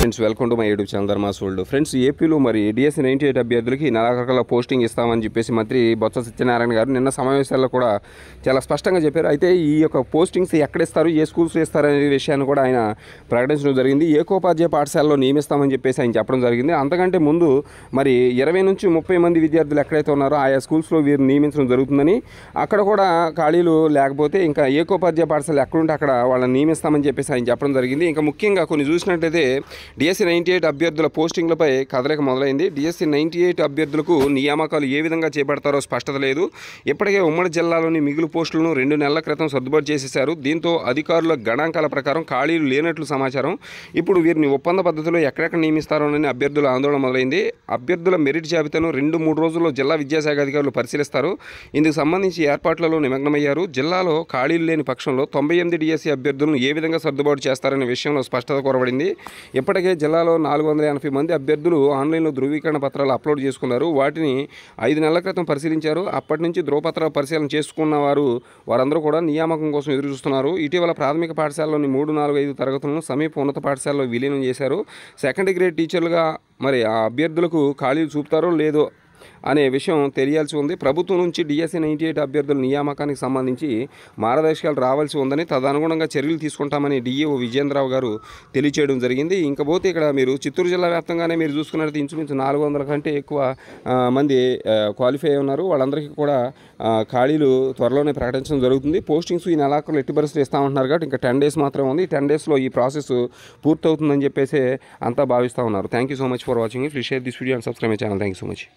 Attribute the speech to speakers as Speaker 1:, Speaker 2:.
Speaker 1: Friends welcome to my YouTube channel Dharmas world friends ఏపీలో మరి DSC ninety eight అభ్యర్థులకి నెలాఖరుల posting ఇస్తామని చెప్పేసి మంత్రి బొత్స సత్యనారాయణ గారు నిన్న సమావేశాల్లో కూడా చాలా స్పష్టంగా చెప్పారు. అయితే ఈ యొక్క పోస్టింగ్స్ ఎక్కడ ఇస్తారు ఏ స్కూల్స్ ఇస్తారు అనే విషయాన్ని కూడా ఆయన ప్రకటించడం జరిగింది. ఏకోపాధ్యాయ పాఠశాలలో నియమిస్తామని చెప్పేసి ఆయన చెప్పడం జరిగింది. అంతకంటే ముందు మరి ఇరవై నుంచి ముప్పై మంది విద్యార్థులు ఎక్కడైతే ఉన్నారో ఆయా స్కూల్స్లో వీరు నియమించడం జరుగుతుందని అక్కడ కూడా ఖాళీలు లేకపోతే ఇంకా ఏకోపాధ్యాయ పాఠశాల ఎక్కడుంటే అక్కడ వాళ్ళని నియమిస్తామని చెప్పేసి ఆయన చెప్పడం జరిగింది. ఇంకా ముఖ్యంగా కొన్ని చూసినట్టయితే డిఎస్సి నైంటీ ఎయిట్ అభ్యర్థుల పోస్టింగ్లపై కదలిక మొదలైంది. డిఎస్సి నైంటీ ఎయిట్ అభ్యర్థులకు నియామకాలు ఏ విధంగా చేపడతారో స్పష్టత లేదు. ఇప్పటికే ఉమ్మడి జిల్లాలోని మిగులు పోస్టులను రెండు నెలల క్రితం సర్దుబాటు చేసేశారు. దీంతో అధికారుల గణాంకాల ప్రకారం ఖాళీలు లేనట్లు సమాచారం. ఇప్పుడు వీరిని ఒప్పంద పద్ధతిలో ఎక్కడెక్కడ నియమిస్తారోనని అభ్యర్థుల ఆందోళన మొదలైంది. అభ్యర్థుల మెరిట్ జాబితాను రెండు మూడు రోజుల్లో జిల్లా విద్యాశాఖ అధికారులు పరిశీలిస్తారు. ఇందుకు సంబంధించి ఏర్పాట్లలో నిమగ్నమయ్యారు. జిల్లాలో ఖాళీలు లేని పక్షంలో తొంభై ఎనిమిది డిఎస్సి అభ్యర్థులను ఏ విధంగా సర్దుబాటు చేస్తారనే విషయంలో స్పష్టత కోరబడింది. ఇప్పటికే జిల్లాలో నాలుగు వందల ఎనభై మంది అభ్యర్థులు ఆన్లైన్లో ధృవీకరణ పత్రాలు అప్లోడ్ చేసుకున్నారు. వాటిని ఐదు నెలల క్రితం పరిశీలించారు. అప్పటి నుంచి ధృవపత్రాలు పరిశీలన చేసుకున్న వారు వారందరూ కూడా నియామకం కోసం ఎదురు చూస్తున్నారు ఇటీవల ప్రాథమిక పాఠశాలలోని మూడు నాలుగు ఐదు తరగతులను సమీప ఉన్నత పాఠశాలలో విలీనం చేశారు. సెకండ్ గ్రేడ్ టీచర్లుగా మరి ఆ అభ్యర్థులకు ఖాళీలు చూపుతారో లేదో అనే విషయం తెలియాల్సి ఉంది. ప్రభుత్వం నుంచి డిఎస్సీ నైంటీ ఎయిట్ అభ్యర్థుల నియామకానికి సంబంధించి మార్గదర్శకాలు రావాల్సి ఉందని తదనుగుణంగా చర్యలు తీసుకుంటామని డిఈఓ విజేంద్రరావు గారు తెలియచేయడం జరిగింది. ఇంకపోతే ఇక్కడ మీరు చిత్తూరు జిల్లా వ్యాప్తంగానే మీరు చూసుకున్నట్టు ఇంచుమించు నాలుగు వందల కంటే ఎక్కువ మంది క్వాలిఫై అయి ఉన్నారు. వాళ్ళందరికీ కూడా ఖాళీలు త్వరలోనే ప్రకటించడం జరుగుతుంది. పోస్టింగ్స్ ఈ నెలాఖరులు ఎట్టి పరిస్థితులు ఇస్తామంటున్నారు కాబట్టి ఇంకా టెన్ డేస్ మాత్రమే ఉంది. టెన్ డేస్లో ఈ ప్రాసెస్ పూర్తవుతుందని చెప్పేసి అంతా భావిస్తూ ఉన్నారు. Thank you so much for watching please share this video and subscribe my channel thank you so much